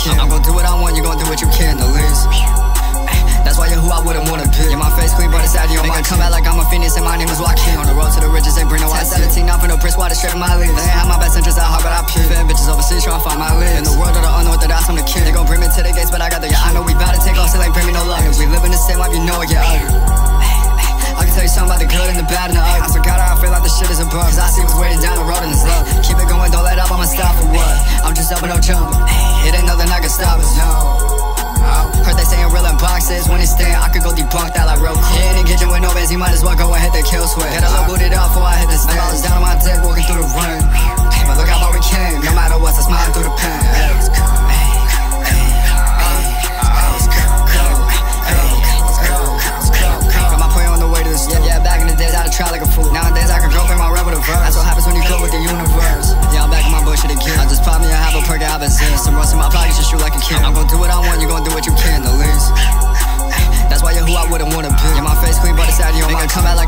pockets, just shoot like a kid. I'm gon' do what I want, you gon' do what you can, the least. That's why you're who I wouldn't wanna be. Yeah, my face clean, but it's out of your mind. Come out like I'm a phoenix, and my name is Joaquin. On the road to the riches, they bring no ice. 17, off in the Prince Water, straight my leaves. They ain't have my best interests at heart, but I peep. Fat bitches overseas, trying to find my leads. In the world of the unorthodox, I'm the king. They gon' bring me to the gates, but I got the yeah. I know we bout to take off, still ain't bring me no luck. If we live in the same life, you know it get ugly. Oh. I can tell you something about the good and the bad and the ugly. I swear God, I I go debunk that like real quick. Yeah, in the kitchen with no bands, you might as well go and hit the kill switch. Got a little booted up before I hit the stand. Dollars down on my dick, walking through the run. But look how far we came. No matter what, I smiling through the pain. Got my play on the way to the store. Yeah, back in the days, I'd try like a fool. Nowadays, I can go through my rap with a verse. That's what happens when you go with the universe. Yeah, I'm back in my bullshit again. I just pop me a a perk, I have a zip. Some rust in my pockets, just shoot like a kid. I'm gon' do what I want, you gon' do what you can, the least.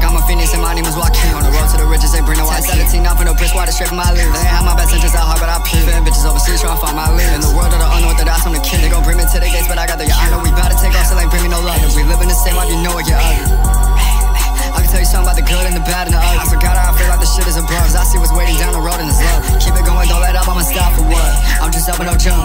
I'm a phoenix, and my name is Joaquin. On the road to the riches, they bring no ice. 17, off in the Prince Water, straight from my leaves. They ain't have my best interests at heart, but I peep. Fat bitches overseas, trying to find my lead. In the world of the unorthodox, I'm the king. They gon' bring me to the gates, but I got the yeah. I know we bout to take off, still ain't bring me no luck. We live in the same life, you know it get ugly. I can tell you something about the good and the bad and the ugly. I swear God, I feel like the shit is a bug. I see what's waiting down the road in this love. Keep it going, don't let up, I'ma stop for what? I'm just up and no jump.